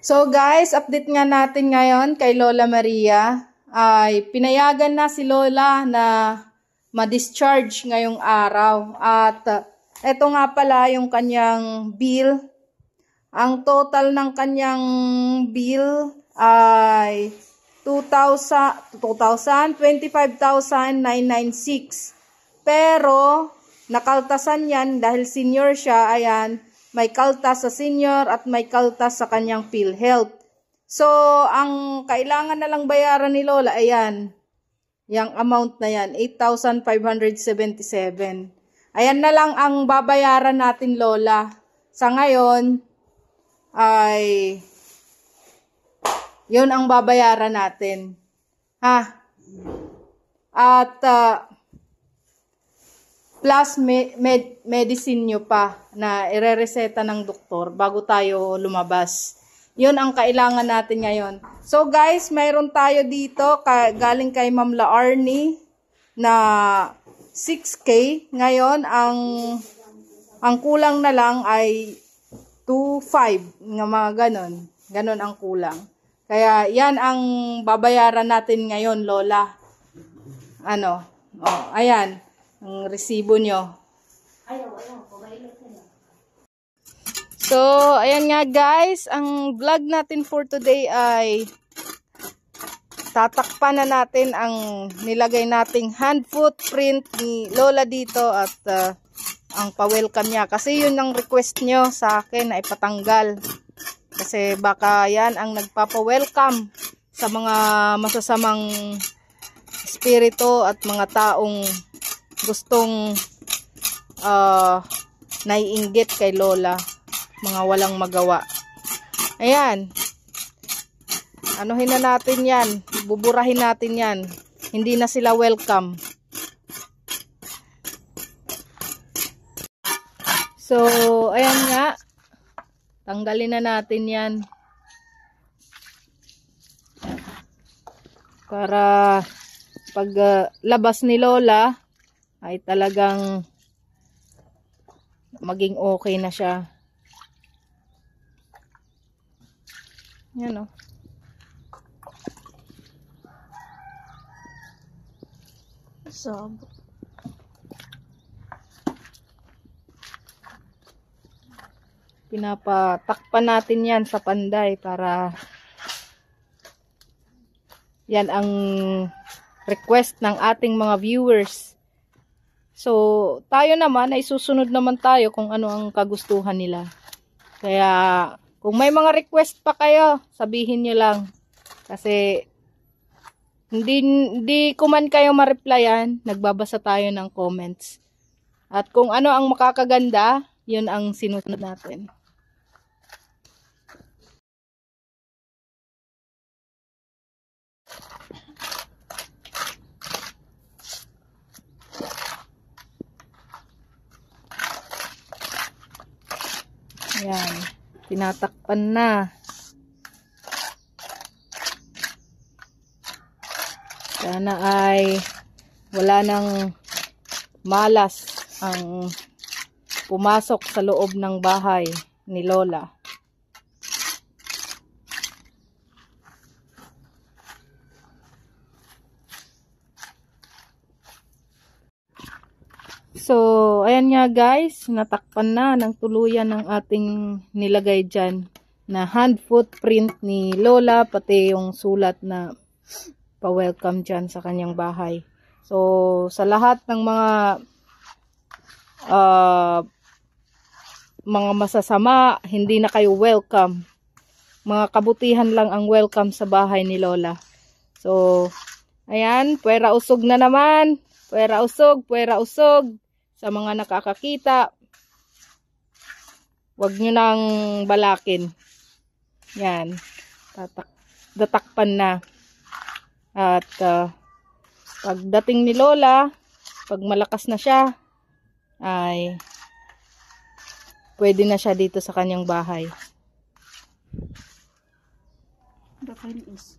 So guys, update nga natin ngayon kay Lola Maria. Ay pinayagan na si Lola na ma-discharge ngayong araw. At ito nga pala yung kanyang bill. Ang total ng kanyang bill ay 2,000, 2,000, 25,996. Pero, nakaltasan yan dahil senior siya, ayan, may kaltas sa senior at may kaltas sa kanyang PhilHealth. So, ang kailangan na lang bayaran ni Lola, ayan, yung amount na yan, 8,577. Ayan na lang ang babayaran natin, Lola. Sa ngayon, ay, yun ang babayaran natin. Ha? At, uh, plus me- med- medicine nyo pa na irereseta ng doktor bago tayo lumabas. Yun ang kailangan natin ngayon. So guys, mayroon tayo dito ka- galing kay Ma'am La Arnie na 6K. Ngayon, ang ang kulang na lang ay 2.5 nga mga ganon. Ganon ang kulang. Kaya yan ang babayaran natin ngayon, Lola. Ano? Oh, ayan ang resibo nyo. So, ayan nga guys, ang vlog natin for today ay tatakpan na natin ang nilagay nating hand footprint ni Lola dito at uh, ang pa-welcome niya. Kasi yun ang request nyo sa akin ay patanggal. Kasi baka yan ang nagpapa-welcome sa mga masasamang espiritu at mga taong gustong uh, naiinggit kay Lola. Mga walang magawa. Ayan. Anuhin na natin yan. Buburahin natin yan. Hindi na sila welcome. So, ayan nga. Tanggalin na natin yan. Para pag uh, labas ni Lola, ay talagang maging okay na siya. Yan o. Sab. Pinapatakpan natin yan sa panday para yan ang request ng ating mga viewers. So, tayo naman ay susunod naman tayo kung ano ang kagustuhan nila. Kaya, kung may mga request pa kayo, sabihin nyo lang. Kasi, hindi, hindi ko man kayo ma-replyan, nagbabasa tayo ng comments. At kung ano ang makakaganda, yun ang sinusunod natin. Ayan. Tinatakpan na. Sana ay wala nang malas ang pumasok sa loob ng bahay ni Lola. So, ayan nga guys, natakpan na ng tuluyan ng ating nilagay dyan na hand footprint ni Lola, pati yung sulat na pa-welcome dyan sa kanyang bahay. So, sa lahat ng mga uh, mga masasama, hindi na kayo welcome. Mga kabutihan lang ang welcome sa bahay ni Lola. So, ayan, puwera usog na naman. Puwera usog, puwera usog. Sa mga nakakakita, wag nyo nang balakin. Yan. Tatak datakpan na. At uh, pagdating ni Lola, pag malakas na siya, ay pwede na siya dito sa kanyang bahay. The file is